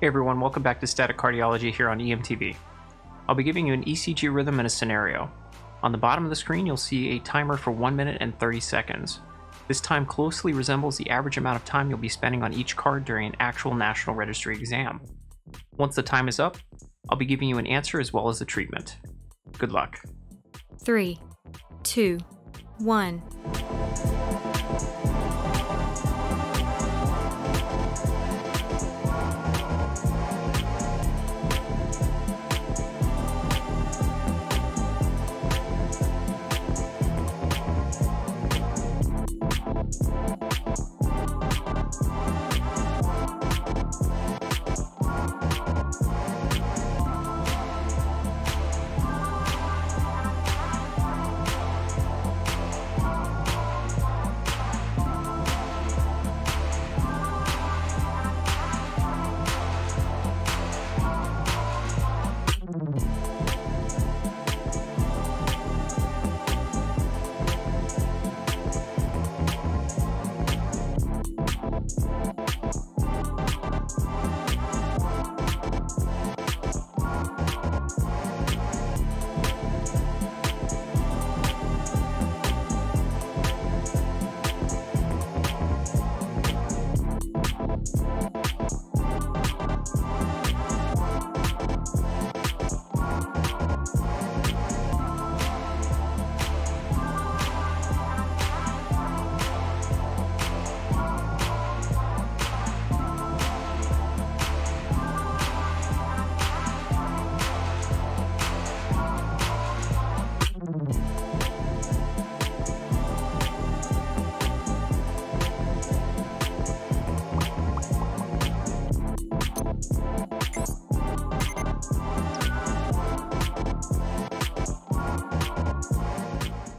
Hey everyone, welcome back to Static Cardiology here on EMTV. I'll be giving you an ECG rhythm and a scenario. On the bottom of the screen, you'll see a timer for 1 minute and 30 seconds. This time closely resembles the average amount of time you'll be spending on each card during an actual National Registry exam. Once the time is up, I'll be giving you an answer as well as the treatment. Good luck. Three, two, one. Bye.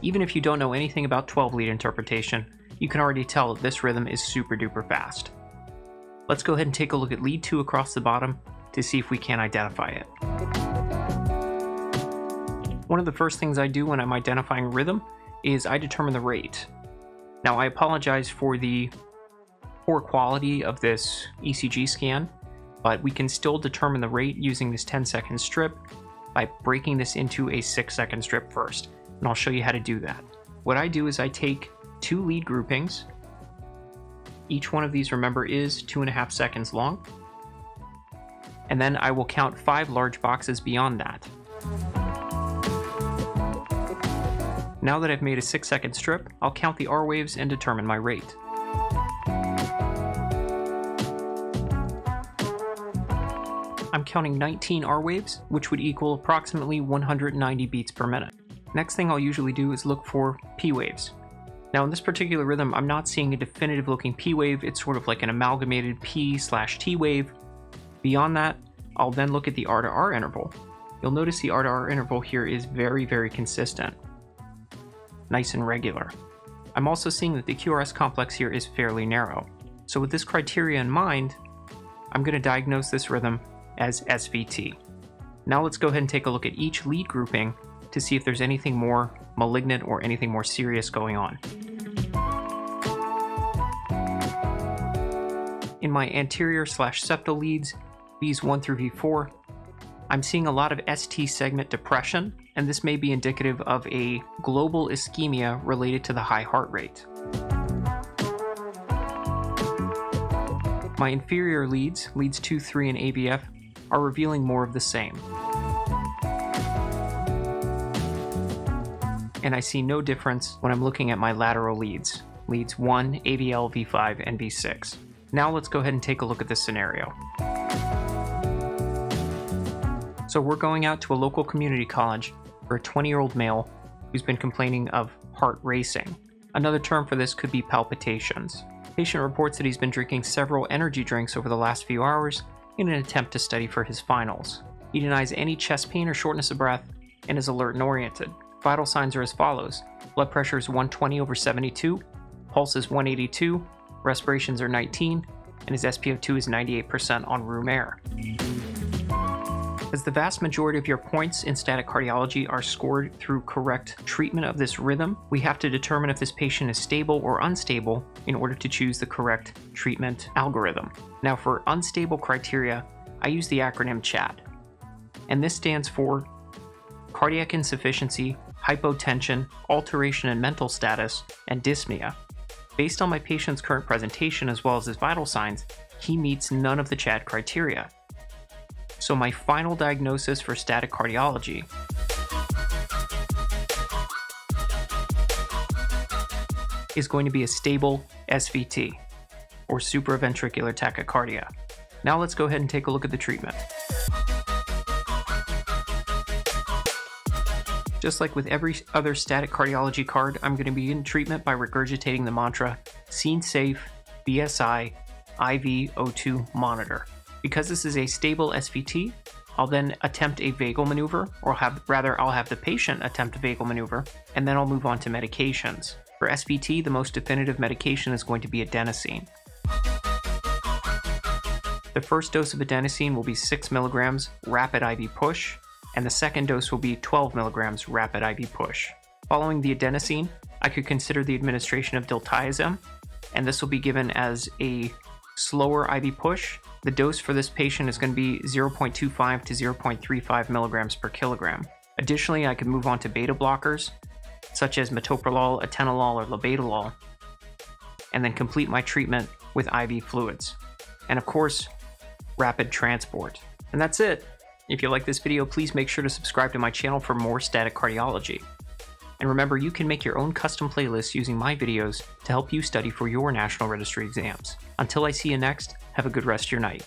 Even if you don't know anything about 12 lead interpretation, you can already tell that this rhythm is super duper fast. Let's go ahead and take a look at lead 2 across the bottom to see if we can identify it. One of the first things I do when I'm identifying rhythm is I determine the rate. Now I apologize for the poor quality of this ECG scan, but we can still determine the rate using this 10 second strip by breaking this into a 6 second strip first and I'll show you how to do that. What I do is I take two lead groupings. Each one of these, remember, is two and a half seconds long. And then I will count five large boxes beyond that. Now that I've made a six second strip, I'll count the R waves and determine my rate. I'm counting 19 R waves, which would equal approximately 190 beats per minute. Next thing I'll usually do is look for P waves. Now in this particular rhythm, I'm not seeing a definitive looking P wave, it's sort of like an amalgamated P slash T wave. Beyond that, I'll then look at the R to R interval. You'll notice the R to R interval here is very, very consistent. Nice and regular. I'm also seeing that the QRS complex here is fairly narrow. So with this criteria in mind, I'm going to diagnose this rhythm as SVT. Now let's go ahead and take a look at each lead grouping to see if there's anything more malignant or anything more serious going on. In my anterior slash septal leads, V1 through V4, I'm seeing a lot of ST segment depression, and this may be indicative of a global ischemia related to the high heart rate. My inferior leads, leads 2, 3, and AVF, are revealing more of the same. And I see no difference when I'm looking at my lateral leads, leads 1, AVL, V5, and V6. Now let's go ahead and take a look at this scenario. So we're going out to a local community college for a 20-year-old male who's been complaining of heart racing. Another term for this could be palpitations. Patient reports that he's been drinking several energy drinks over the last few hours in an attempt to study for his finals. He denies any chest pain or shortness of breath and is alert and oriented. Vital signs are as follows blood pressure is 120 over 72, pulse is 182, respirations are 19, and his SpO2 is 98% on room air. As the vast majority of your points in static cardiology are scored through correct treatment of this rhythm, we have to determine if this patient is stable or unstable in order to choose the correct treatment algorithm. Now, for unstable criteria, I use the acronym CHAD. And this stands for cardiac insufficiency, hypotension, alteration in mental status, and dyspnea. Based on my patient's current presentation as well as his vital signs, he meets none of the CHAD criteria. So, my final diagnosis for static cardiology is going to be a stable SVT, or supraventricular tachycardia. Now let's go ahead and take a look at the treatment. Just like with every other static cardiology card, I'm going to begin treatment by regurgitating the mantra, scene safe, BSI, IV O2 monitor. Because this is a stable SVT, I'll then attempt a vagal maneuver, or have rather, I'll have the patient attempt a vagal maneuver, and then I'll move on to medications. For SVT, the most definitive medication is going to be adenosine. The first dose of adenosine will be 6 milligrams rapid IV push, and the second dose will be 12 milligrams rapid IV push. Following the adenosine, I could consider the administration of diltiazem, and this will be given as a slower IV push. The dose for this patient is going to be 0.25 to 0.35 milligrams per kilogram. Additionally, I could move on to beta blockers, such as metoprolol, atenolol, or labetalol, and then complete my treatment with IV fluids. And of course, rapid transport. And that's it. If you like this video, please make sure to subscribe to my channel for more static cardiology. And remember, you can make your own custom playlists using my videos to help you study for your National Registry exams. Until I see you next, have a good rest of your night.